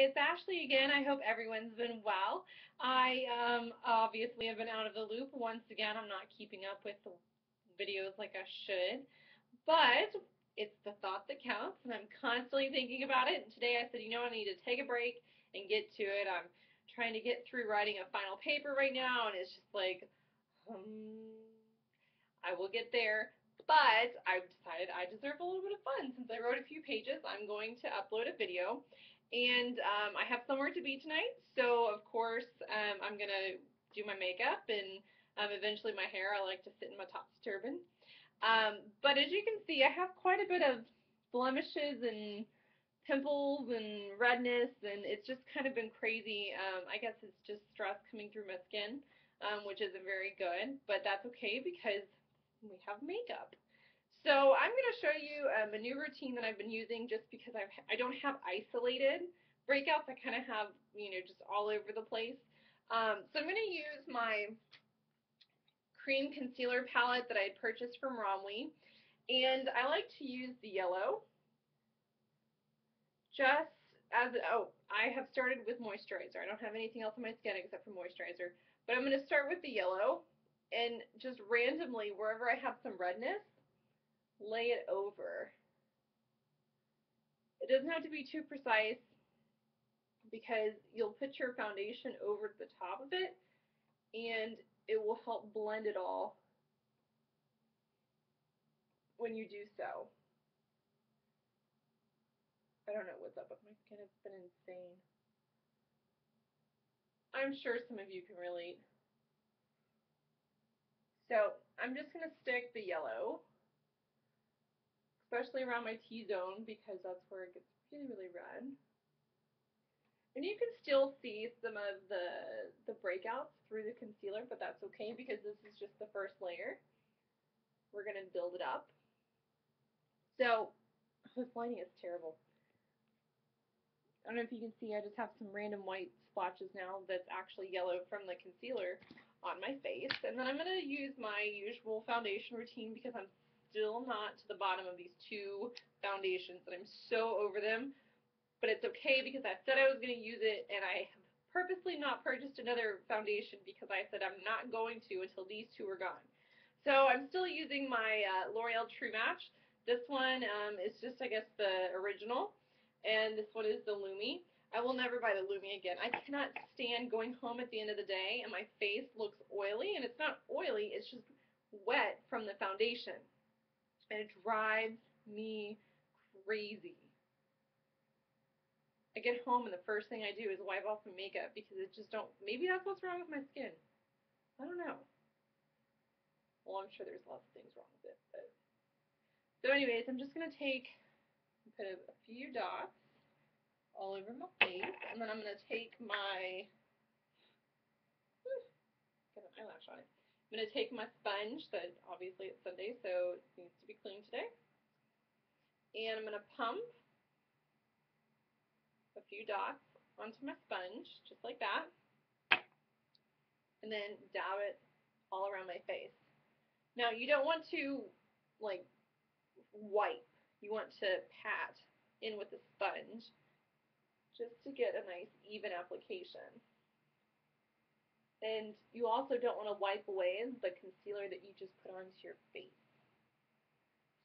it's Ashley again. I hope everyone's been well. I um, obviously have been out of the loop once again. I'm not keeping up with the videos like I should, but it's the thought that counts, and I'm constantly thinking about it. And today I said, you know, I need to take a break and get to it. I'm trying to get through writing a final paper right now, and it's just like, um, I will get there. But I've decided I deserve a little bit of fun. Since I wrote a few pages, I'm going to upload a video. And um, I have somewhere to be tonight, so of course um, I'm going to do my makeup and um, eventually my hair. I like to sit in my top's turban. Um, but as you can see, I have quite a bit of blemishes and pimples and redness, and it's just kind of been crazy. Um, I guess it's just stress coming through my skin, um, which isn't very good, but that's okay because we have makeup. So I'm going to show you um, a new routine that I've been using just because I've, I don't have isolated breakouts. I kind of have, you know, just all over the place. Um, so I'm going to use my cream concealer palette that I purchased from Romwe. And I like to use the yellow just as, oh, I have started with moisturizer. I don't have anything else on my skin except for moisturizer. But I'm going to start with the yellow and just randomly, wherever I have some redness, lay it over. It doesn't have to be too precise because you'll put your foundation over the top of it and it will help blend it all when you do so. I don't know what's up with my skin. It's been insane. I'm sure some of you can relate. So I'm just going to stick the yellow especially around my T-zone because that's where it gets really, really red. And you can still see some of the, the breakouts through the concealer, but that's okay because this is just the first layer. We're going to build it up. So, this lighting is terrible. I don't know if you can see, I just have some random white splotches now that's actually yellow from the concealer on my face. And then I'm going to use my usual foundation routine because I'm still not to the bottom of these two foundations, and I'm so over them. But it's okay because I said I was going to use it, and I have purposely not purchased another foundation because I said I'm not going to until these two are gone. So I'm still using my uh, L'Oreal True Match. This one um, is just, I guess, the original, and this one is the Lumi. I will never buy the Lumi again. I cannot stand going home at the end of the day and my face looks oily, and it's not oily, it's just wet from the foundation and it drives me crazy. I get home and the first thing I do is wipe off my makeup because it just don't, maybe that's what's wrong with my skin. I don't know. Well, I'm sure there's lots of things wrong with it. But. So anyways, I'm just going to take, put a, a few dots all over my face, and then I'm going to take my, whew, get an eyelash on it. I'm going to take my sponge, but obviously it's Sunday, so it needs to be clean today. And I'm going to pump a few dots onto my sponge, just like that. And then dab it all around my face. Now, you don't want to, like, wipe. You want to pat in with the sponge just to get a nice even application. And you also don't want to wipe away the concealer that you just put onto your face.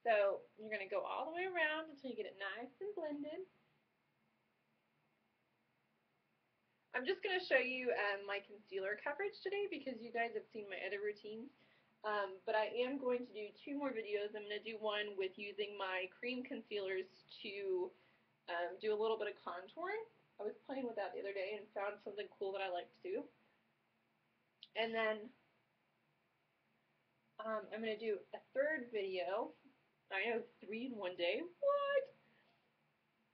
So you're going to go all the way around until you get it nice and blended. I'm just going to show you um, my concealer coverage today because you guys have seen my other routines. Um, but I am going to do two more videos. I'm going to do one with using my cream concealers to um, do a little bit of contouring. I was playing with that the other day and found something cool that I like to do. And then um, I'm going to do a third video. I know three in one day. What?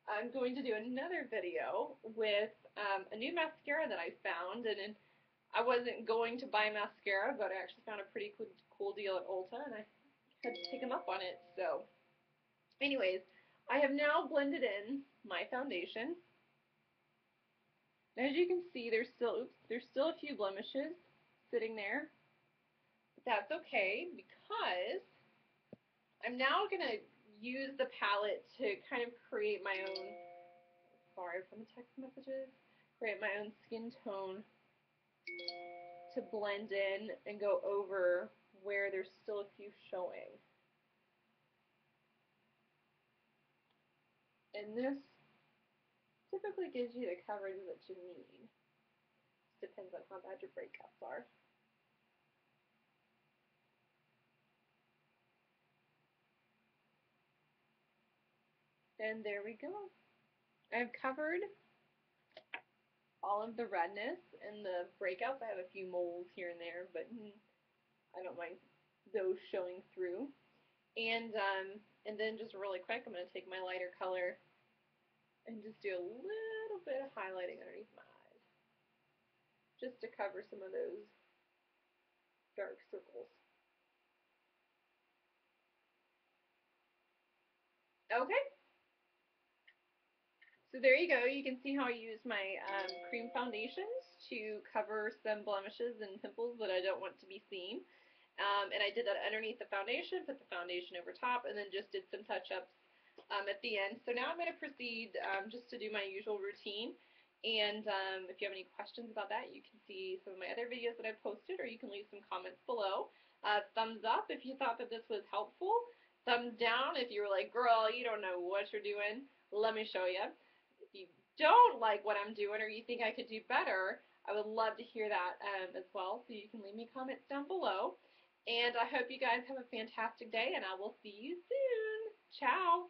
I'm going to do another video with um, a new mascara that I found. And, and I wasn't going to buy mascara, but I actually found a pretty cool, cool deal at Ulta, and I had to take them up on it. So anyways, I have now blended in my foundation. As you can see, there's still oops, there's still a few blemishes sitting there. But that's okay because I'm now going to use the palette to kind of create my own, sorry from the text messages. Create my own skin tone to blend in and go over where there's still a few showing. And this typically gives you the coverage that you need. Depends on how bad your breakouts are. And there we go. I've covered all of the redness and the breakouts. I have a few moles here and there, but hmm, I don't mind those showing through. And um, and then just really quick, I'm going to take my lighter color and just do a little bit of highlighting underneath my just to cover some of those dark circles. Okay, so there you go. You can see how I use my um, cream foundations to cover some blemishes and pimples that I don't want to be seen. Um, and I did that underneath the foundation, put the foundation over top, and then just did some touch-ups um, at the end. So now I'm going to proceed um, just to do my usual routine. And um, if you have any questions about that, you can see some of my other videos that I've posted, or you can leave some comments below. Uh, thumbs up if you thought that this was helpful. Thumbs down if you were like, girl, you don't know what you're doing. Let me show you If you don't like what I'm doing or you think I could do better, I would love to hear that um, as well. So you can leave me comments down below. And I hope you guys have a fantastic day, and I will see you soon. Ciao.